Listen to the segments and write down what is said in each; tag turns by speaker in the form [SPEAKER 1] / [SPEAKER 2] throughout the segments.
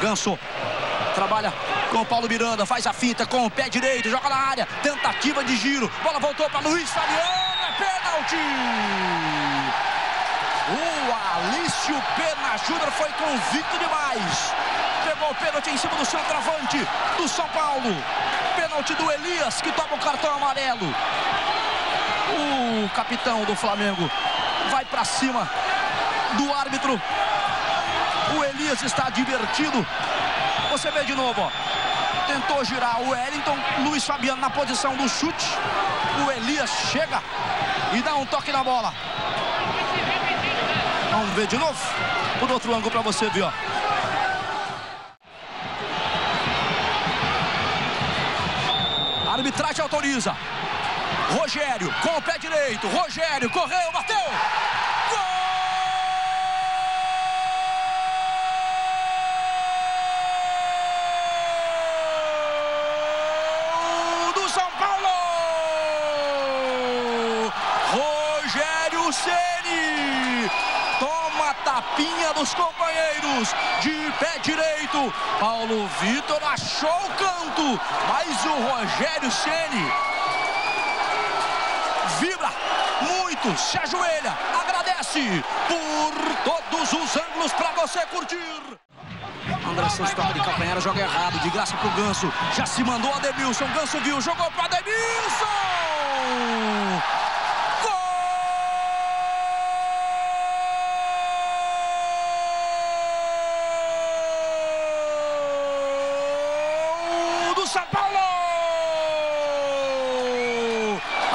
[SPEAKER 1] Ganso trabalha com o Paulo Miranda, faz a finta com o pé direito, joga na área, tentativa de giro, bola voltou para Luiz Fabiano, é pênalti! O Alício Pena Júnior foi convicto demais. Pegou o pênalti em cima do centroavante do São Paulo. Pênalti do Elias, que toma o cartão amarelo. O capitão do Flamengo vai para cima do árbitro. Elias está divertido. Você vê de novo, ó. Tentou girar o Wellington, Luiz Fabiano na posição do chute. O Elias chega e dá um toque na bola. Vamos ver de novo. Por outro ângulo para você ver, ó. Arbitragem autoriza. Rogério com o pé direito. Rogério correu, bateu. Gol do São Paulo. Rogério Ceni toma tapinha dos companheiros de pé direito. Paulo Vitor achou o canto, mas o Rogério Ceni vibra muito, se ajoelha, agradece por todos os ângulos para você curtir. André Santos toca de calcanhar, joga errado, de graça pro Ganso. Já se mandou a Ademilson, Ganso viu, jogou para Ademilson! São Paulo!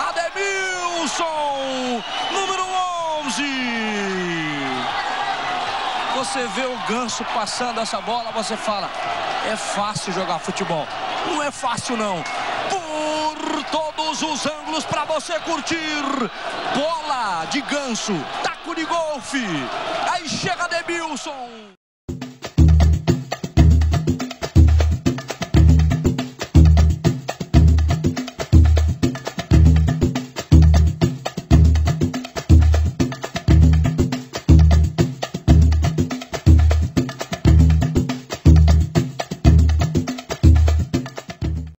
[SPEAKER 1] Ademilson, número 11. Você vê o Ganso passando essa bola, você fala, é fácil jogar futebol. Não é fácil não. Por todos os ângulos para você curtir. Bola de Ganso, taco de golfe. Aí chega Ademilson.